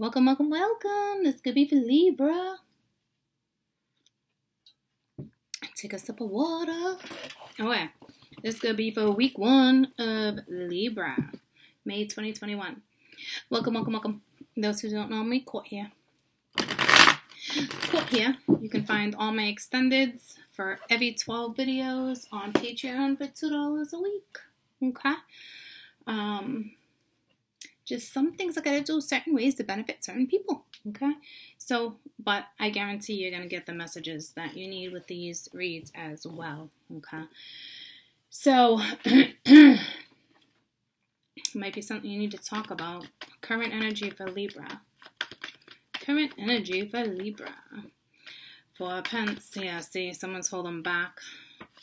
Welcome, welcome, welcome. This could be for Libra. Take a sip of water. Oh, yeah. This could be for week one of Libra, May 2021. Welcome, welcome, welcome. Those who don't know me, Court here. Court here. You can find all my extendeds for every 12 videos on Patreon for $2 a week. Okay? Um, just some things I gotta do certain ways to benefit certain people. Okay? So, but I guarantee you're gonna get the messages that you need with these reads as well. Okay? So, might be something you need to talk about. Current energy for Libra. Current energy for Libra. Four Pents. Yeah, see, someone's holding back.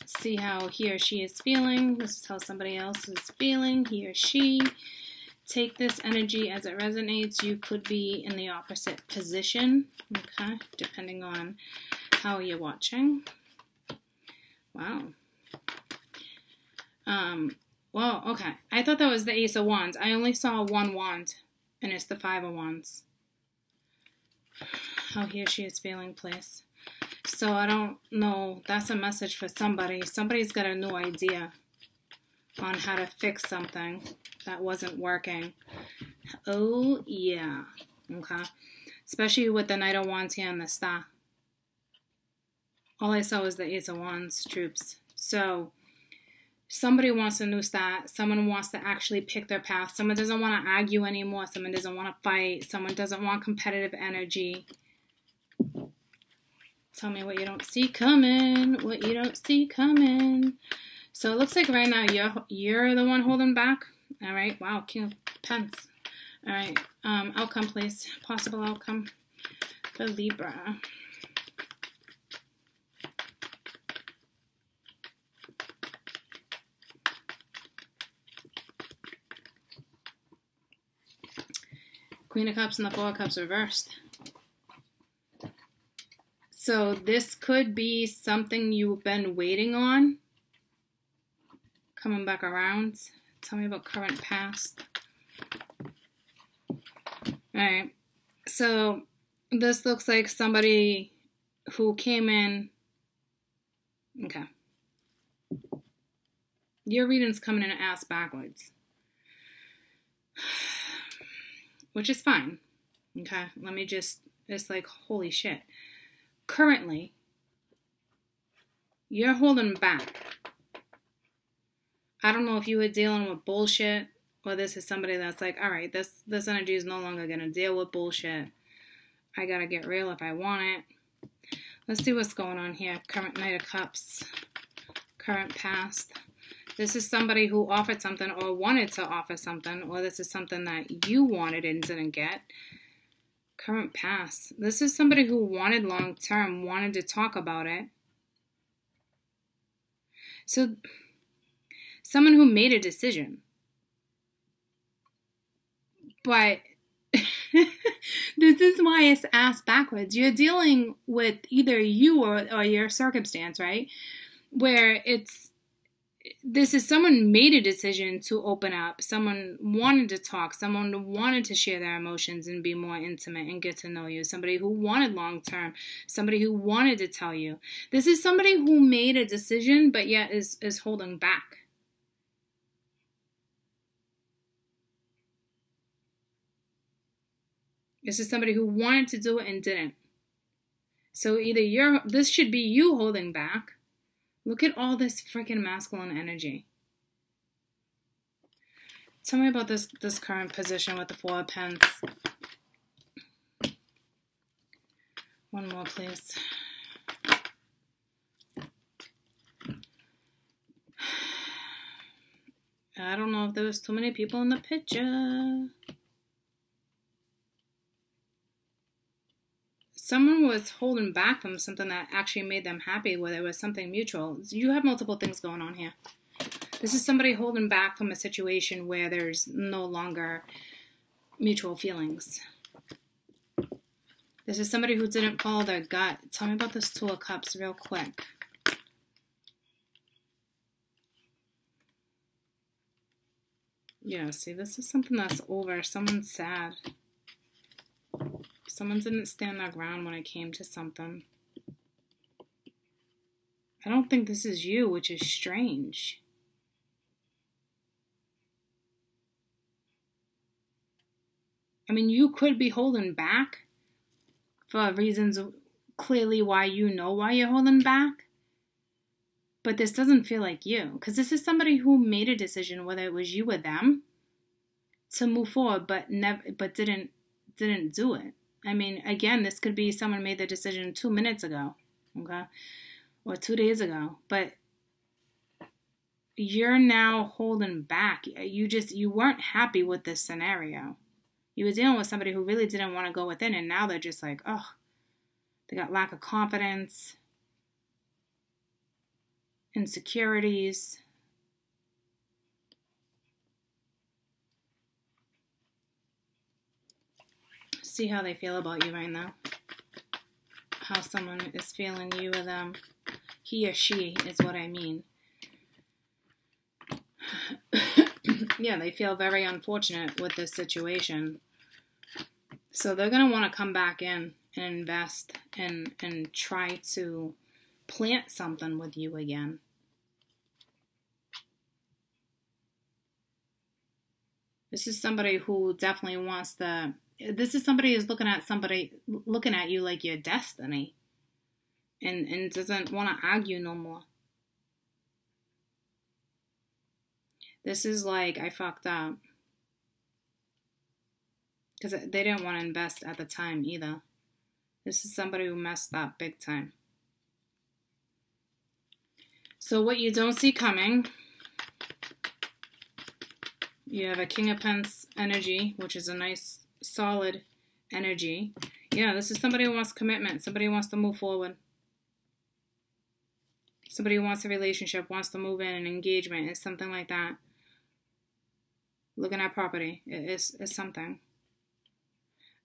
See how he or she is feeling. This is how somebody else is feeling. He or she. Take this energy as it resonates. You could be in the opposite position, okay, depending on how you're watching. Wow. Um, well, okay. I thought that was the Ace of Wands. I only saw one wand, and it's the Five of Wands. How he or she is feeling, please. So I don't know. That's a message for somebody. Somebody's got a new idea on how to fix something that wasn't working. Oh, yeah. Okay. Especially with the Knight of Wands here and the Star. All I saw was the Ace of Wands troops. So somebody wants a new start. Someone wants to actually pick their path. Someone doesn't want to argue anymore. Someone doesn't want to fight. Someone doesn't want competitive energy. Tell me what you don't see coming. What you don't see coming. So it looks like right now you're you're the one holding back. All right. Wow. King of Pents. All right. Um, outcome, please. Possible outcome for Libra. Queen of Cups and the Four of Cups reversed. So this could be something you've been waiting on. Coming back around. Tell me about current past. Alright. So this looks like somebody who came in. Okay. Your reading's coming in ass backwards. Which is fine. Okay. Let me just, it's like, holy shit currently you're holding back. I don't know if you were dealing with bullshit or this is somebody that's like, all right, this this energy is no longer gonna deal with bullshit. I gotta get real if I want it. Let's see what's going on here. Current Knight of Cups, current past. This is somebody who offered something or wanted to offer something, or this is something that you wanted and didn't get. Current past. This is somebody who wanted long term, wanted to talk about it. So, someone who made a decision. But this is why it's asked backwards. You're dealing with either you or, or your circumstance, right? Where it's this is someone made a decision to open up. Someone wanted to talk. Someone wanted to share their emotions and be more intimate and get to know you. Somebody who wanted long term. Somebody who wanted to tell you. This is somebody who made a decision but yet is is holding back. This is somebody who wanted to do it and didn't. So either you're this should be you holding back Look at all this freaking masculine energy. Tell me about this this current position with the four of Pents. One more, please. I don't know if there was too many people in the picture. Someone was holding back from something that actually made them happy, whether it was something mutual. You have multiple things going on here. This is somebody holding back from a situation where there's no longer mutual feelings. This is somebody who didn't follow their gut. Tell me about this Two of Cups real quick. Yeah, see, this is something that's over. Someone's sad. Someone didn't stand their ground when it came to something. I don't think this is you, which is strange. I mean, you could be holding back for reasons clearly why you know why you're holding back. But this doesn't feel like you. Because this is somebody who made a decision, whether it was you or them, to move forward, but never, but didn't, didn't do it. I mean, again, this could be someone made the decision two minutes ago, okay, or two days ago, but you're now holding back. You just you weren't happy with this scenario you were dealing with somebody who really didn't want to go within, and now they're just like, oh, they got lack of confidence, insecurities. See how they feel about you right now. How someone is feeling you or them. Um, he or she is what I mean. yeah, they feel very unfortunate with this situation. So they're going to want to come back in and invest and and try to plant something with you again. This is somebody who definitely wants the this is somebody who's looking at somebody looking at you like your destiny and and doesn't want to argue no more. This is like I fucked up because they didn't want to invest at the time either. This is somebody who messed up big time. So, what you don't see coming, you have a King of Pents energy, which is a nice, solid energy. Yeah, this is somebody who wants commitment, somebody who wants to move forward. Somebody who wants a relationship, wants to move in, an engagement, it's something like that. Looking at property, it's, it's something.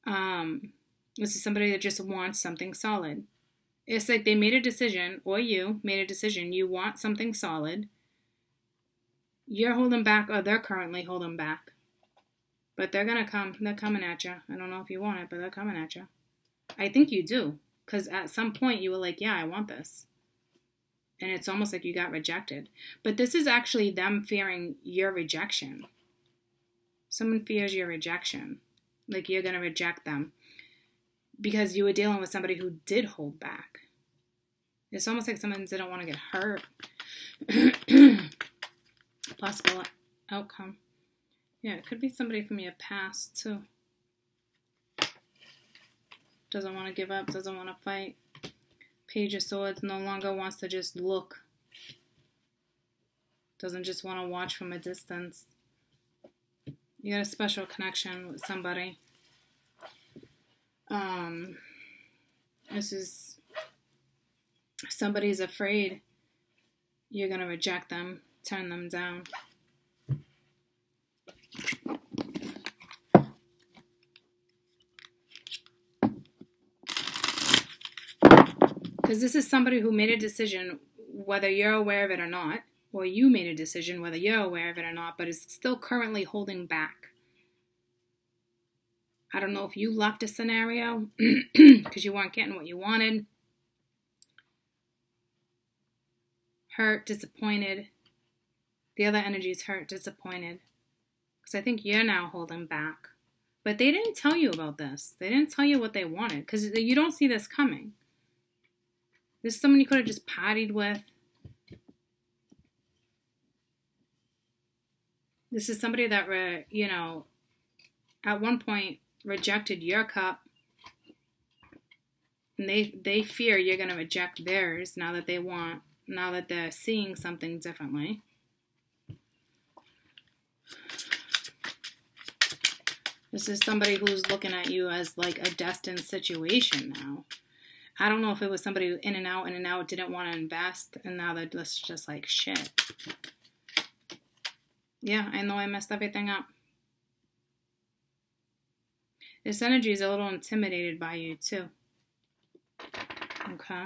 Um, this is somebody that just wants something solid. It's like they made a decision, or you made a decision. You want something solid. You're holding back, or they're currently holding back. But they're gonna come. They're coming at you. I don't know if you want it, but they're coming at you. I think you do, because at some point you were like, "Yeah, I want this," and it's almost like you got rejected. But this is actually them fearing your rejection. Someone fears your rejection. Like you're going to reject them because you were dealing with somebody who did hold back. It's almost like someone didn't want to get hurt. Possible outcome. Yeah, it could be somebody from your past too. Doesn't want to give up, doesn't want to fight. Page of Swords no longer wants to just look. Doesn't just want to watch from a distance. You got a special connection with somebody. Um, this is somebody's afraid you're going to reject them, turn them down. Because this is somebody who made a decision, whether you're aware of it or not, or you made a decision, whether you're aware of it or not, but is still currently holding back. I don't know if you left a scenario because you weren't getting what you wanted. Hurt, disappointed. The other energy is hurt, disappointed. Because I think you're now holding back. But they didn't tell you about this. They didn't tell you what they wanted because you don't see this coming. This is someone you could have just partied with, This is somebody that, re, you know, at one point rejected your cup. And they, they fear you're going to reject theirs now that they want, now that they're seeing something differently. This is somebody who's looking at you as like a destined situation now. I don't know if it was somebody in and out, in and out, didn't want to invest, and now they're just, just like, shit. Yeah, I know I messed everything up. This energy is a little intimidated by you, too. Okay.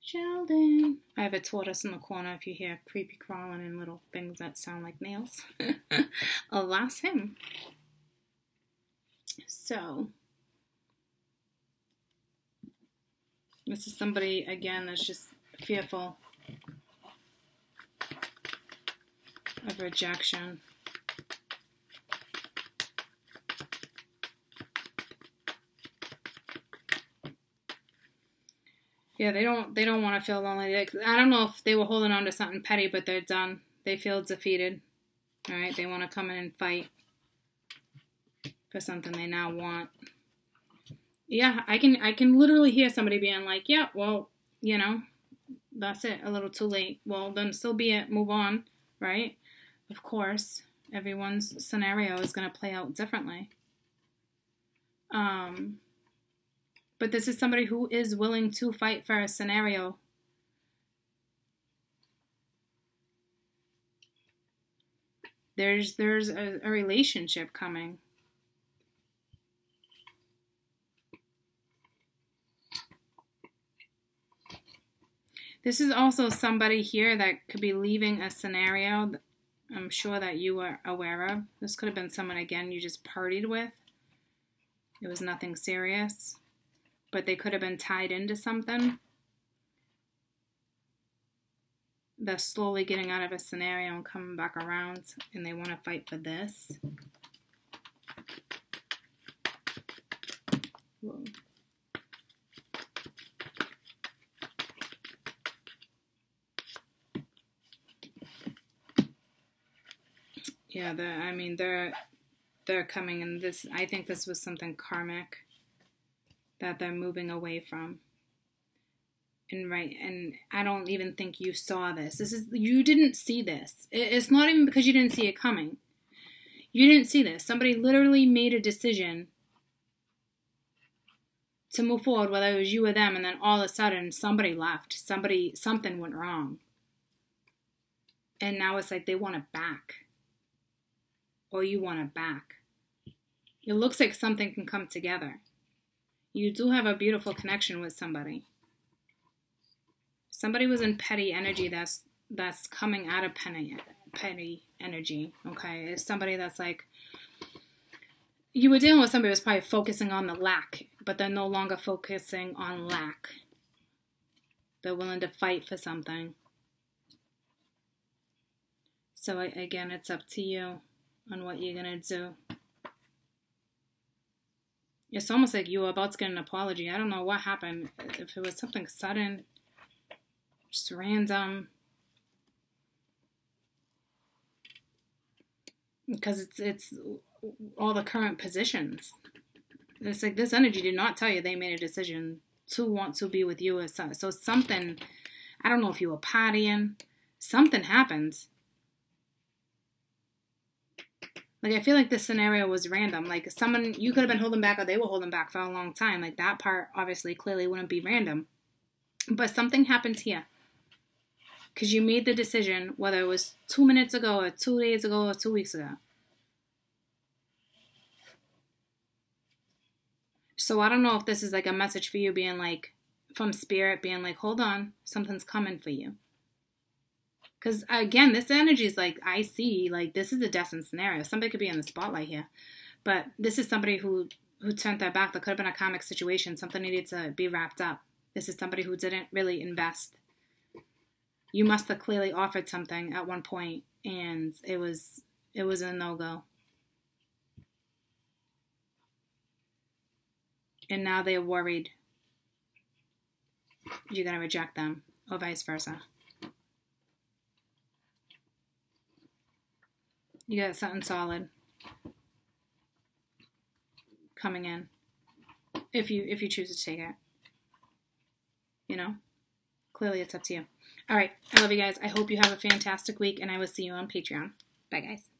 Sheldon. I have a tortoise in the corner if you hear creepy crawling and little things that sound like nails. Alas, him. So, This is somebody, again, that's just fearful of rejection. Yeah, they don't they don't want to feel lonely. I don't know if they were holding on to something petty, but they're done. They feel defeated. All right, they want to come in and fight for something they now want. Yeah, I can I can literally hear somebody being like, "Yeah, well, you know, that's it. A little too late. Well, then so be it. Move on, right? Of course, everyone's scenario is going to play out differently. Um, but this is somebody who is willing to fight for a scenario. There's there's a, a relationship coming. This is also somebody here that could be leaving a scenario I'm sure that you are aware of. This could have been someone, again, you just partied with. It was nothing serious but they could have been tied into something. They're slowly getting out of a scenario and coming back around, and they want to fight for this. Whoa. Yeah, the I mean they're they're coming and this I think this was something karmic that they're moving away from. And right, and I don't even think you saw this. This is you didn't see this. It's not even because you didn't see it coming. You didn't see this. Somebody literally made a decision to move forward, whether it was you or them, and then all of a sudden somebody left. Somebody something went wrong. And now it's like they want it back. Or you want it back. It looks like something can come together you do have a beautiful connection with somebody. Somebody was in petty energy that's that's coming out of petty petty energy. Okay, it's somebody that's like you were dealing with somebody was probably focusing on the lack, but they're no longer focusing on lack. They're willing to fight for something. So again, it's up to you on what you're gonna do. It's almost like you were about to get an apology. I don't know what happened. If it was something sudden, just random. Because it's it's all the current positions. It's like this energy did not tell you they made a decision to want to be with you. So something, I don't know if you were partying, something happened like I feel like this scenario was random. Like someone you could have been holding back or they were holding back for a long time. Like that part obviously clearly wouldn't be random. But something happened here. Cause you made the decision whether it was two minutes ago or two days ago or two weeks ago. So I don't know if this is like a message for you being like from spirit being like, hold on, something's coming for you. Because again, this energy is like I see like this is a destined scenario. Somebody could be in the spotlight here, but this is somebody who who turned their back. That could have been a karmic situation. Something needed to be wrapped up. This is somebody who didn't really invest. You must have clearly offered something at one point, and it was it was a no go. And now they're worried you're going to reject them, or vice versa. You got something solid coming in. If you if you choose to take it. You know? Clearly it's up to you. All right. I love you guys. I hope you have a fantastic week and I will see you on Patreon. Bye guys.